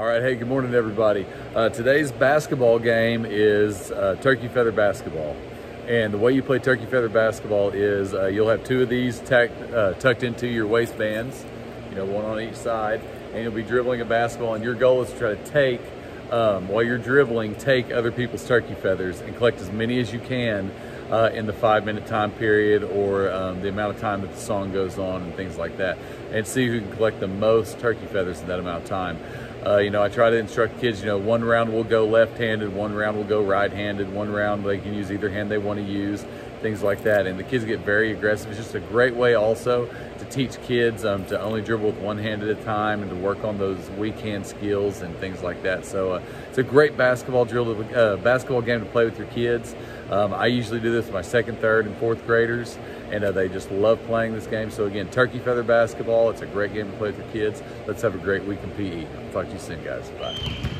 All right, hey, good morning, everybody. Uh, today's basketball game is uh, turkey feather basketball. And the way you play turkey feather basketball is uh, you'll have two of these tucked, uh, tucked into your waistbands, you know, one on each side, and you'll be dribbling a basketball. And your goal is to try to take, um, while you're dribbling, take other people's turkey feathers and collect as many as you can uh, in the five minute time period or um, the amount of time that the song goes on and things like that. And see who can collect the most turkey feathers in that amount of time. Uh, you know, I try to instruct kids, you know, one round will go left-handed, one round will go right-handed, one round they can use either hand they want to use, things like that. And the kids get very aggressive. It's just a great way also to teach kids um, to only dribble with one hand at a time and to work on those weak hand skills and things like that. So uh, it's a great basketball drill, to, uh, basketball game to play with your kids. Um, I usually do this with my second, third, and fourth graders, and uh, they just love playing this game. So again, turkey feather basketball. It's a great game to play with your kids. Let's have a great week in PE. I'll Talk to you soon, guys. Bye.